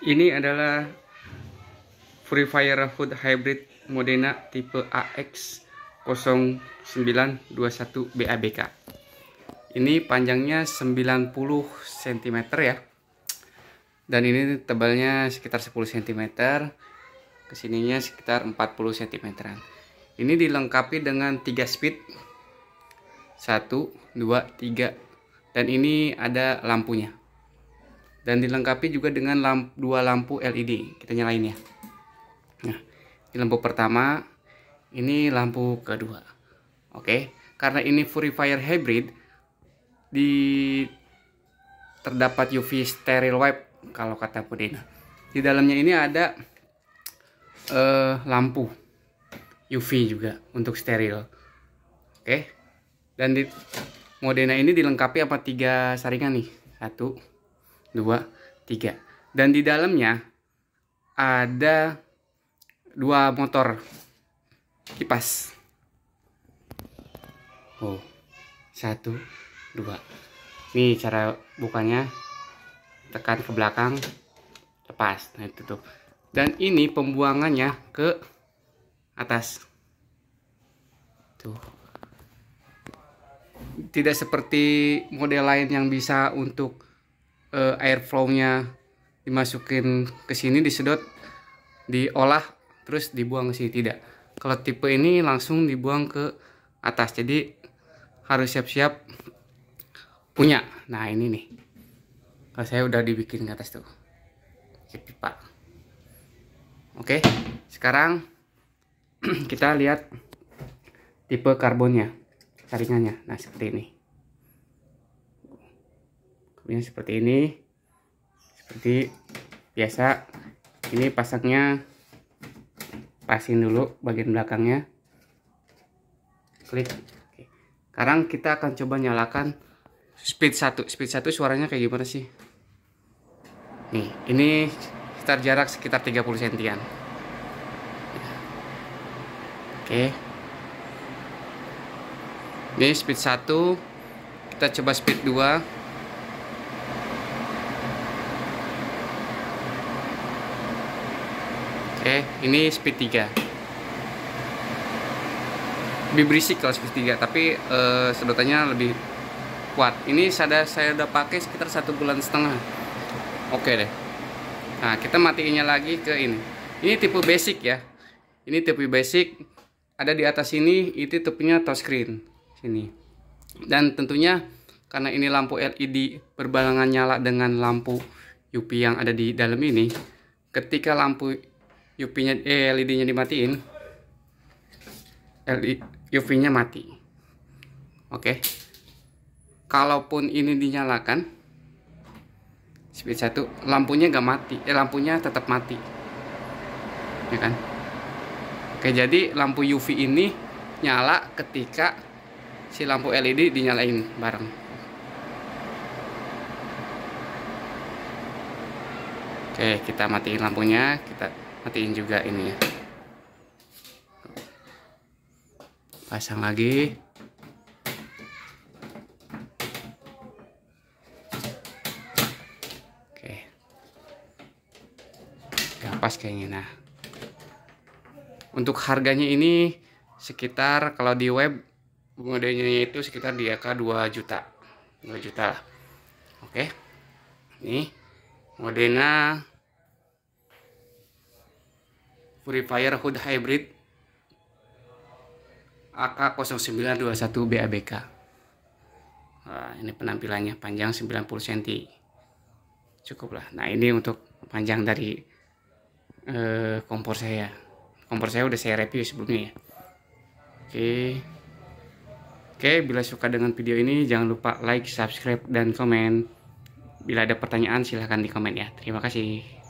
Ini adalah Free Fire Hood Hybrid Modena tipe AX 0921 BABK. Ini panjangnya 90 cm ya. Dan ini tebalnya sekitar 10 cm. Ke sininya sekitar 40 cm. Ini dilengkapi dengan 3 speed. 1, 2, 3. Dan ini ada lampunya dan dilengkapi juga dengan lamp, dua lampu LED kita nyalain ya. Nah ini lampu pertama ini lampu kedua. Oke karena ini Fire hybrid di terdapat UV steril wipe kalau kata Pudina di dalamnya ini ada uh, lampu UV juga untuk steril. Oke dan di Modena ini dilengkapi apa tiga saringan nih. Satu dua, tiga. Dan di dalamnya ada dua motor kipas. Oh, satu, dua. Ini cara bukanya. Tekan ke belakang, lepas. Nah itu tuh. Dan ini pembuangannya ke atas. Tuh. Tidak seperti model lain yang bisa untuk uh, airflow-nya dimasukin ke sini disedot diolah terus dibuang ke sini. Tidak. Kalau tipe ini langsung dibuang ke atas. Jadi harus siap-siap punya. Nah ini nih. Kalau saya udah dibikin ke atas tuh. Pipa. Oke sekarang kita lihat tipe karbonnya saringannya. Nah seperti ini ini seperti ini. Seperti biasa. Ini pasangnya pasin dulu bagian belakangnya. Klik. Oke. sekarang kita akan coba nyalakan speed 1 speed 1 suaranya kayak gimana sih? Nih ini start jarak sekitar 30 sentian. Oke. Ini speed 1 kita coba speed 2 Oke, ini speed 3. Lebih berisik kalau speed 3, tapi uh, sedotannya lebih kuat. Ini saya saya udah pakai sekitar satu bulan setengah. Oke deh. Nah, kita matiinnya lagi ke ini. Ini tipe basic ya. Ini tipe basic. Ada di atas ini, itu tipenya touchscreen. Sini. Dan tentunya karena ini lampu LED berbalangan nyala dengan lampu UV yang ada di dalam ini, ketika lampu UV-nya eh, LED-nya dimatiin. UV-nya mati. Oke. Okay. kalaupun ini dinyalakan speed 1 lampunya nggak mati eh lampunya tetap mati. Ya kan? Oke jadi lampu UV ini nyala ketika si lampu LED dinyalain bareng. Oke kita matiin lampunya kita matiin juga ini ya. Pasang lagi. Oke. Udah pas kayaknya nah. Untuk harganya ini sekitar kalau di web modelnya itu sekitar di angka 2 juta. 2 juta oke. Ini Modena Purifier Hood Hybrid AK0921 BABK nah, ini penampilannya panjang 90 cm cukup lah. Nah ini untuk panjang dari eh, kompor saya. Kompor saya udah saya review sebelumnya ya. Oke. Oke bila suka dengan video ini jangan lupa like subscribe dan komen. Bila ada pertanyaan silahkan di komen ya. Terima kasih